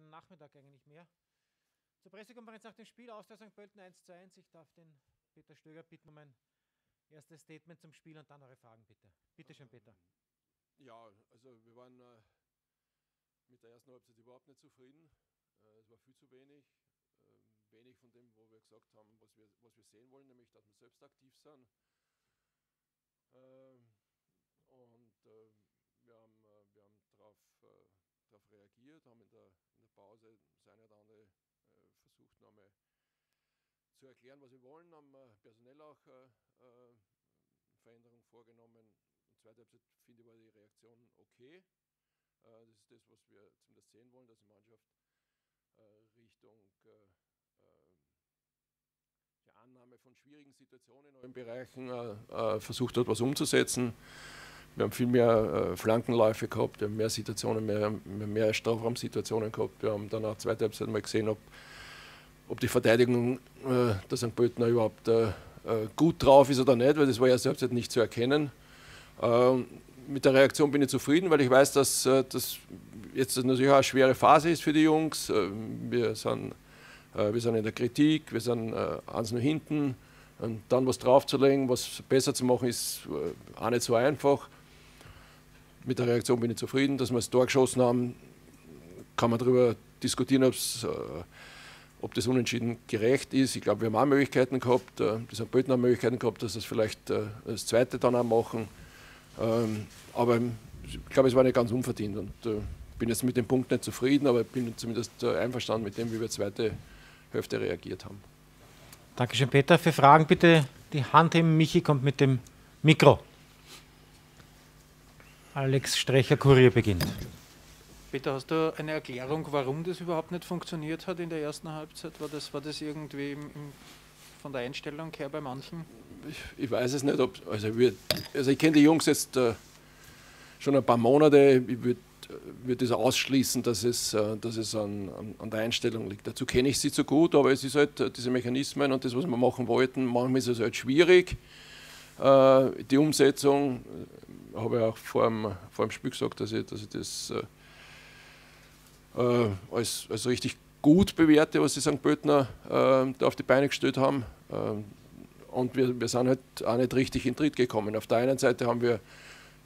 schönen Nachmittag eigentlich mehr. Zur Pressekonferenz nach dem Spiel aus der St. Pölten 1 zu 1. Ich darf den Peter Stöger bitten um ein erstes Statement zum Spiel und dann eure Fragen bitte. Bitte schön, Peter. Ja, also wir waren äh, mit der ersten Halbzeit überhaupt nicht zufrieden. Äh, es war viel zu wenig. Äh, wenig von dem, wo wir gesagt haben, was wir, was wir sehen wollen, nämlich dass wir selbst aktiv sind. Ähm, und äh, wir haben, äh, wir haben darauf darauf reagiert, haben in der Pause seine oder andere äh, versucht, nochmal zu erklären, was wir wollen, haben äh, personell auch äh, äh Veränderungen vorgenommen. In zweiter Halbzeit finde ich war die Reaktion okay. Das ist das, was wir zumindest sehen wollen, dass die Mannschaft Richtung die Annahme von schwierigen Situationen in allen Bereichen versucht hat, was umzusetzen. Wir haben viel mehr äh, Flankenläufe gehabt, wir haben mehr Situationen, mehr, mehr Strafraumsituationen gehabt. Wir haben dann auch zweite Halbzeit mal gesehen, ob, ob die Verteidigung äh, der St. Pöltener überhaupt äh, äh, gut drauf ist oder nicht, weil das war ja Halbzeit nicht zu erkennen. Ähm, mit der Reaktion bin ich zufrieden, weil ich weiß, dass äh, das jetzt natürlich auch eine schwere Phase ist für die Jungs. Äh, wir sind, wir sind in der Kritik, wir sind eins nur hinten. Und dann was draufzulegen, was besser zu machen, ist auch nicht so einfach mit der Reaktion bin ich zufrieden. Dass wir das Tor geschossen haben, kann man darüber diskutieren, äh, ob das Unentschieden gerecht ist. Ich glaube, wir haben auch Möglichkeiten gehabt, äh, die St. Pölten Möglichkeiten gehabt, dass das vielleicht äh, das zweite dann auch machen. Ähm, aber ich glaube, es war nicht ganz unverdient und ich äh, bin jetzt mit dem Punkt nicht zufrieden, aber bin zumindest äh, einverstanden mit dem, wie wir zweite Hälfte reagiert haben. Dankeschön, Peter. Für Fragen bitte die Hand heben. Michi kommt mit dem Mikro. Alex Strecher, Kurier beginnt. Peter, hast du eine Erklärung, warum das überhaupt nicht funktioniert hat in der ersten Halbzeit? War das, war das irgendwie im, im, von der Einstellung her bei manchen? Ich, ich weiß es nicht, ob, also, wir, also ich kenne die Jungs jetzt äh, schon ein paar Monate. Ich würde würd das ausschließen, dass es, äh, dass es an, an, an, der Einstellung liegt. Dazu kenne ich sie zu gut, aber es ist halt äh, diese Mechanismen und das, was wir machen wollten, manchmal ist es halt schwierig. Äh, die Umsetzung habe ich auch vor dem, vor dem Spiel gesagt, dass ich, dass ich das äh, äh, als, als richtig gut bewerte, was die St. Pöltener äh, da auf die Beine gestellt haben. Äh, und wir, wir sind halt auch nicht richtig in Tritt gekommen. Auf der einen Seite haben wir,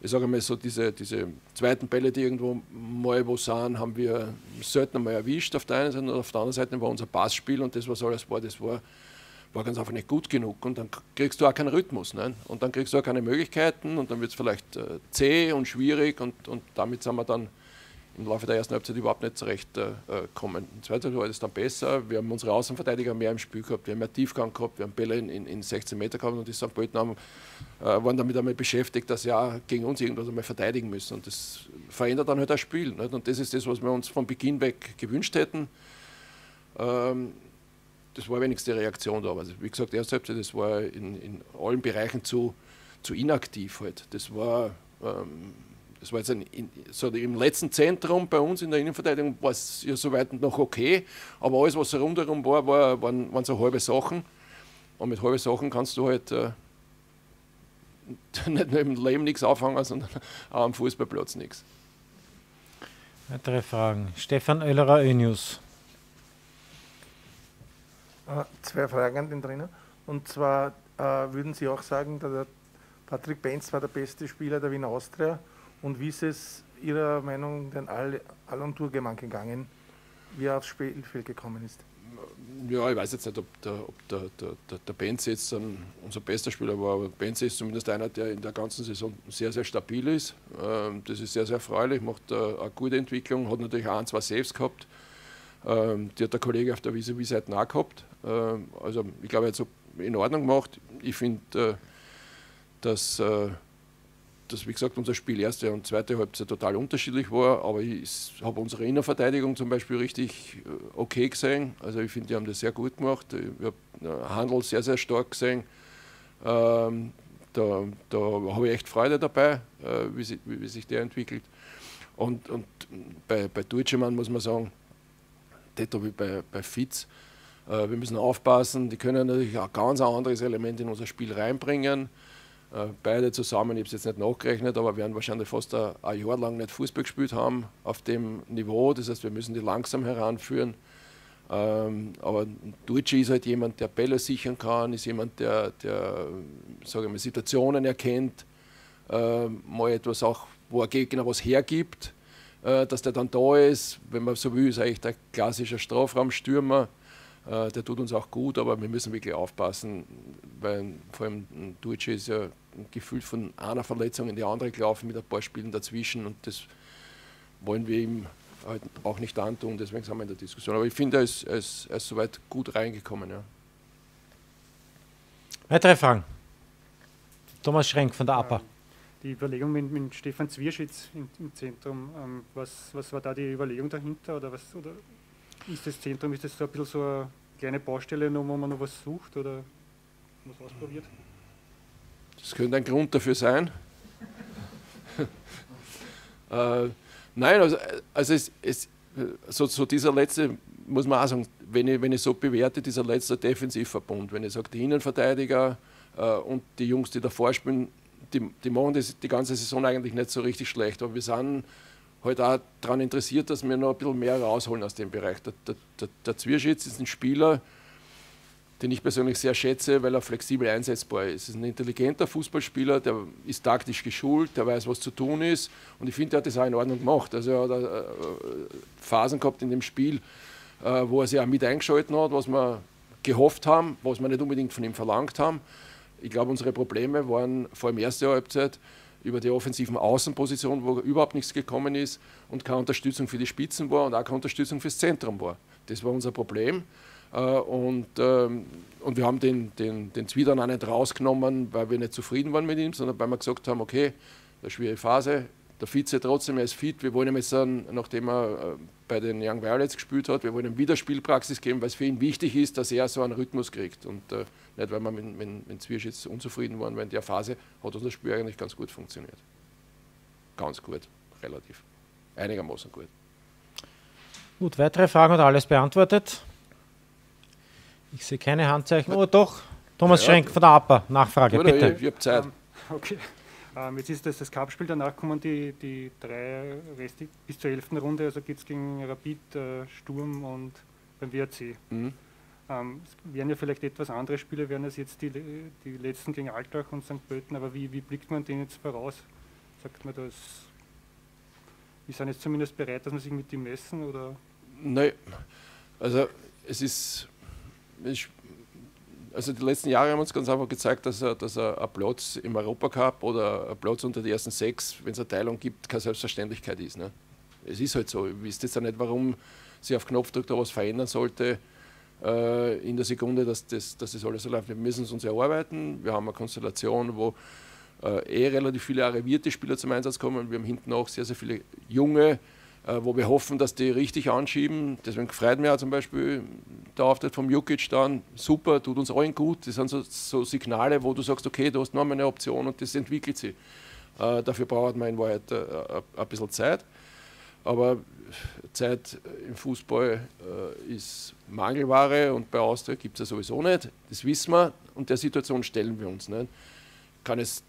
ich sage mal so, diese, diese zweiten Bälle, die irgendwo mal wo sind, haben wir selten einmal erwischt auf der einen Seite und auf der anderen Seite war unser Passspiel und das, was alles war, das war war ganz einfach nicht gut genug und dann kriegst du auch keinen Rhythmus. Ne? Und dann kriegst du auch keine Möglichkeiten und dann wird es vielleicht äh, zäh und schwierig und, und damit sind wir dann im Laufe der ersten Halbzeit überhaupt nicht zurechtkommen. Äh, äh Im zweiten war es dann besser. Wir haben unsere Außenverteidiger mehr im Spiel gehabt, wir haben mehr Tiefgang gehabt, wir haben Bälle in, in, in 16 Meter gehabt und die St. Pölten haben, äh, waren damit einmal beschäftigt, dass sie auch gegen uns irgendwas einmal verteidigen müssen. Und das verändert dann halt das Spiel. Nicht? Und das ist das, was wir uns von Beginn weg gewünscht hätten. Ähm, das war wenigstens die Reaktion da. Also wie gesagt, erste Halbzeit, das war in, in allen Bereichen zu, zu inaktiv halt. Das war, ähm, das war jetzt ein, in, so im letzten Zentrum bei uns in der Innenverteidigung war es ja soweit noch okay, aber alles, was rundherum war, war waren, waren so halbe Sachen. Und mit halben Sachen kannst du halt äh, nicht nur im Leben nichts auffangen, sondern auch am Fußballplatz nichts. Weitere Fragen. Stefan Oellerer, Ö-News. Äh, zwei Fragen an den Trainer. Und zwar äh, würden Sie auch sagen, dass Patrick Benz war der beste Spieler der Wiener Austria. Und wie ist es Ihrer Meinung den Alon Turgemann gegangen, wie er aufs Spielfeld gekommen ist? Ja, ich weiß jetzt nicht, ob der, ob der, der, der Benz jetzt ein, unser bester Spieler war, aber Benz ist zumindest einer, der in der ganzen Saison sehr, sehr stabil ist. Ähm, das ist sehr, sehr erfreulich, macht äh, eine gute Entwicklung, hat natürlich auch ein, zwei Saves gehabt. Ähm, die hat der Kollege auf der Wiese Seite auch gehabt. Ähm, also ich glaube, er hat es in Ordnung gemacht. Ich finde, äh, dass, äh, dass, wie gesagt, unser Spiel erste und zweite Halbzeit total unterschiedlich war, aber ich habe unsere Innenverteidigung zum Beispiel richtig äh, okay gesehen. Also ich finde, die haben das sehr gut gemacht. Ich habe Handel sehr, sehr stark gesehen. Ähm, da, da habe ich echt Freude dabei, wie, sie, wie, sich der entwickelt. Und, und bei, bei Deutschemann muss man sagen, das wie bei, bei Fitz, äh, wir müssen aufpassen, die können natürlich auch ganz ein anderes Element in unser Spiel reinbringen. Äh, beide zusammen, ich habe es jetzt nicht nachgerechnet, aber werden wahrscheinlich fast ein, ein, Jahr lang nicht Fußball gespielt haben auf dem Niveau. Das heißt, wir müssen die langsam heranführen. Ähm, aber Deutsche ist halt jemand, der Bälle sichern kann, ist jemand, der, der sage mal, Situationen erkennt, äh, mal etwas auch, wo er Gegner was hergibt, dass der dann da ist. Wenn man so will, ist eigentlich der klassische Strafraumstürmer. Äh, der tut uns auch gut, aber wir müssen wirklich aufpassen, weil vor allem ein Deutsche ist ja gefühlt von einer Verletzung in die andere gelaufen mit ein paar Spielen dazwischen und das wollen wir ihm halt auch nicht antun, deswegen sind wir in der Diskussion. Aber ich finde, er ist, er ist, er ist soweit gut reingekommen. Ja. Weitere Fragen? Thomas Schrenk von der APA. Die Überlegung mit, mit Stefan Zwierschitz im, im Zentrum, ähm, was, was war da die Überlegung dahinter? Oder, was, oder ist das Zentrum, ist das so ein bisschen so eine kleine Baustelle, wo man noch was sucht oder was ausprobiert? Das könnte ein Grund dafür sein. äh, nein, also, also es, es, so, so, dieser letzte, muss man auch sagen, wenn ich, wenn ich so bewerte, dieser letzte Defensivverbund, wenn ich sage, die Innenverteidiger äh, und die Jungs, die davor spielen, die, die machen das die ganze Saison eigentlich nicht so richtig schlecht, aber wir sind halt auch daran interessiert, dass wir noch ein bisschen mehr rausholen aus dem Bereich. Der, der, der Zwierschitz ist ein Spieler, den ich persönlich sehr schätze, weil er flexibel einsetzbar ist. Er ist ein intelligenter Fußballspieler, der ist taktisch geschult, der weiß, was zu tun ist. Und ich finde, er hat das auch in Ordnung gemacht. Also er hat äh, Phasen gehabt in dem Spiel, äh, wo er sich auch mit eingeschalten hat, was wir gehofft haben, was wir nicht unbedingt von ihm verlangt haben. Ich glaube, unsere Probleme waren vor allem erste Halbzeit über die offensiven Außenpositionen, wo überhaupt nichts gekommen ist und keine Unterstützung für die Spitzen war und auch keine Unterstützung fürs Zentrum war. Das war unser Problem. Äh, und, ähm, und wir haben den, den, den Zwiedern auch nicht rausgenommen, weil wir nicht zufrieden waren mit ihm, sondern weil wir gesagt haben, okay, eine schwierige Phase, der Vize trotzdem, er ist fit, wir wollen ihm jetzt dann, nachdem er äh, bei den Young Violets gespielt hat, wir wollen ihm wieder Spielpraxis geben, weil es für ihn wichtig ist, dass er so einen Rhythmus kriegt und äh, nicht, weil wir mit, mit, mit Zwirsch jetzt unzufrieden waren, weil in der Phase hat das Spiel eigentlich ganz gut funktioniert. Ganz gut, relativ. Einigermaßen gut. Gut, weitere Fragen oder alles beantwortet? Ich sehe keine Handzeichen. Oh, doch. Thomas ja, Schrenk von der APA. Nachfrage, Oder bitte. Ich, ich habe Zeit. Um, okay. Um, jetzt ist das das Cup-Spiel, danach kommen die, die drei Reste bis zur 11. Runde, also geht es gegen Rapid, äh, Sturm und beim WRC. Mhm. Ähm, es werden ja vielleicht etwas andere Spiele, werden es jetzt die, die letzten gegen Altach und St. Pölten, aber wie, wie blickt man denen jetzt voraus? Sagt man das, wir sind jetzt zumindest bereit, dass man sich mit dem messen oder? Nein, also es ist also die letzten Jahre haben uns ganz einfach gezeigt, dass, dass ein Platz im Europacup oder ein Platz unter die ersten sechs, wenn es eine Teilung gibt, keine Selbstverständlichkeit ist. Ne? Es ist halt so. Ich wüsste jetzt auch nicht, warum sich auf Knopfdruck da was verändern sollte äh, in der Sekunde, dass das, dass das alles so läuft. Wir müssen es uns erarbeiten. Wir haben eine Konstellation, wo äh, eh relativ viele arrivierte Spieler zum Einsatz kommen. Wir haben hinten auch sehr, sehr viele junge äh, wo wir hoffen, dass die richtig anschieben. Deswegen freut mich auch zum Beispiel der Auftritt vom Jukic dann, super, tut uns allen gut. Das sind so, so Signale, wo du sagst, okay, du hast noch eine Option und das entwickelt sich. Äh, dafür braucht man in Wahrheit äh, ein bisschen Zeit. Aber Zeit im Fußball äh, ist Mangelware und bei Austria gibt es ja sowieso nicht. Das wissen wir und der Situation stellen wir uns nicht. Kann es,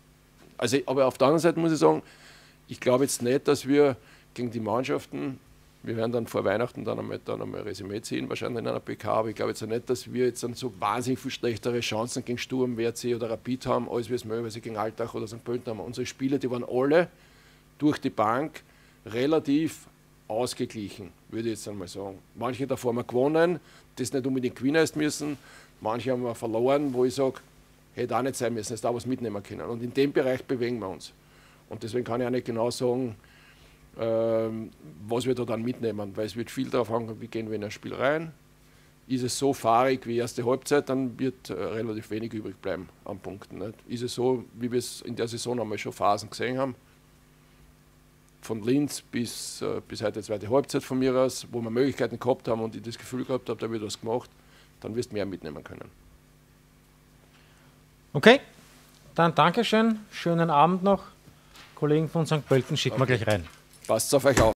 also, aber auf der anderen Seite muss ich sagen, ich glaube jetzt nicht, dass wir gegen die Mannschaften. Wir werden dann vor Weihnachten dann einmal, dann einmal ein Resümee ziehen, wahrscheinlich in einer PK, aber ich glaube jetzt auch nicht, dass wir jetzt dann so wahnsinnig viel schlechtere Chancen gegen Sturm, WRC oder Rapid haben, als wir es möglicherweise gegen Altach oder St. Pölten haben. Unsere Spiele, die waren alle durch die Bank relativ ausgeglichen, würde ich jetzt einmal sagen. Manche davor haben wir gewonnen, das nicht unbedingt gewinnen ist müssen. Manche haben wir verloren, wo ich sage, hätte auch nicht sein müssen, hätte auch was mitnehmen können. Und in dem Bereich bewegen wir uns. Und deswegen kann ich auch nicht genau sagen, was wir da dann mitnehmen, weil es wird viel darauf hängen, wie gehen wir in ein Spiel rein. Ist es so fahrig wie erste Halbzeit, dann wird äh, relativ wenig übrig bleiben an Punkten. Nicht? Ist es so, wie wir es in der Saison einmal schon Phasen gesehen haben, von Linz bis, äh, bis heute zweite Halbzeit von mir aus, wo wir Möglichkeiten gehabt haben und ich das Gefühl gehabt habe, da wird was gemacht, dann wirst du mehr mitnehmen können. Okay, dann Dankeschön, schönen Abend noch. Kollegen von St. Pölten schicken okay. wir gleich rein. Passt auf euch auf.